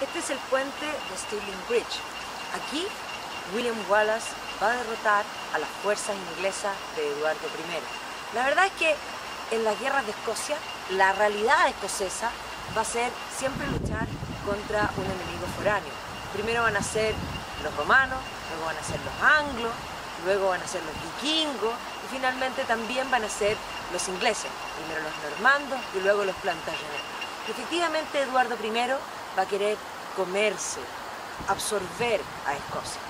Este es el puente de Stirling Bridge. Aquí William Wallace va a derrotar a las fuerzas inglesas de Eduardo I. La verdad es que en las guerras de Escocia, la realidad escocesa va a ser siempre luchar contra un enemigo foráneo. Primero van a ser los romanos, luego van a ser los anglos, luego van a ser los vikingos y finalmente también van a ser los ingleses, primero los normandos y luego los plantagenets. Efectivamente Eduardo I va a querer comerse, absorber a Escocia.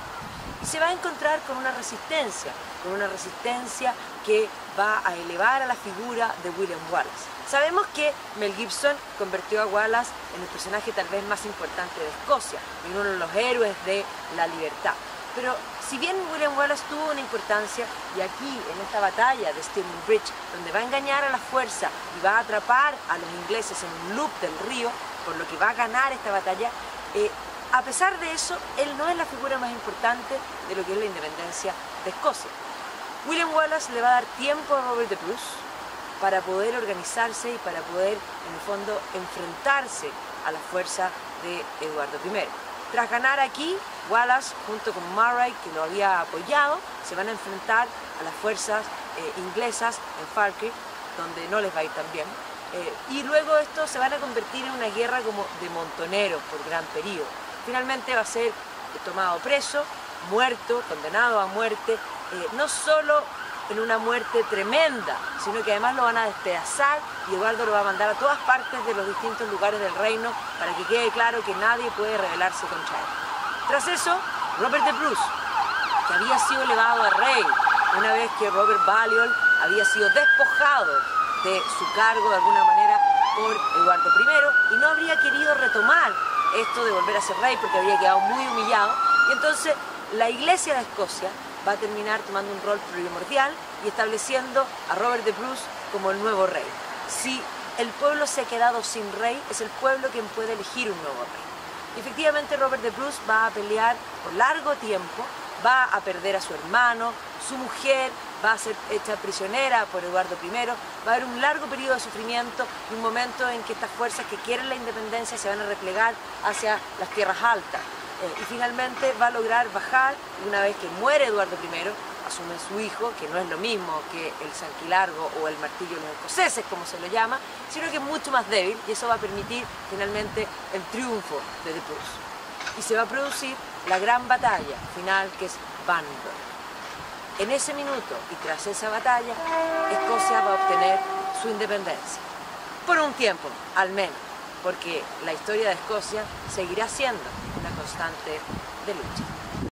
Y se va a encontrar con una resistencia, con una resistencia que va a elevar a la figura de William Wallace. Sabemos que Mel Gibson convirtió a Wallace en el personaje tal vez más importante de Escocia, en uno de los héroes de la libertad. Pero si bien William Wallace tuvo una importancia, y aquí en esta batalla de Stirling Bridge, donde va a engañar a la fuerza y va a atrapar a los ingleses en un loop del río, por lo que va a ganar esta batalla, eh, a pesar de eso, él no es la figura más importante de lo que es la independencia de Escocia. William Wallace le va a dar tiempo a Robert de Bruce para poder organizarse y para poder, en el fondo, enfrentarse a la fuerza de Eduardo I. Tras ganar aquí, Wallace, junto con Murray, que lo había apoyado, se van a enfrentar a las fuerzas eh, inglesas en Falkirk, donde no les va a ir tan bien. Eh, y luego esto se van a convertir en una guerra como de montoneros por gran periodo. Finalmente va a ser tomado preso, muerto, condenado a muerte, eh, no solo en una muerte tremenda, sino que además lo van a despedazar y Eduardo lo va a mandar a todas partes de los distintos lugares del reino para que quede claro que nadie puede rebelarse contra él. Tras eso, Robert de Bruce, que había sido elevado a rey una vez que Robert Balliol había sido despojado de su cargo de alguna manera por Eduardo I y no habría querido retomar esto de volver a ser rey porque había quedado muy humillado y entonces la iglesia de Escocia va a terminar tomando un rol primordial y estableciendo a Robert de Bruce como el nuevo rey. Si el pueblo se ha quedado sin rey, es el pueblo quien puede elegir un nuevo rey. efectivamente Robert de Bruce va a pelear por largo tiempo, va a perder a su hermano, su mujer va a ser hecha prisionera por Eduardo I, va a haber un largo periodo de sufrimiento y un momento en que estas fuerzas que quieren la independencia se van a replegar hacia las tierras altas. Eh, y finalmente va a lograr bajar, una vez que muere Eduardo I, asume su hijo, que no es lo mismo que el sanquilargo o el martillo de los escoceses, como se lo llama, sino que es mucho más débil y eso va a permitir finalmente el triunfo de De Y se va a producir la gran batalla final que es Bannockburn. En ese minuto y tras esa batalla, Escocia va a obtener su independencia. Por un tiempo, al menos, porque la historia de Escocia seguirá siendo una constante de lucha.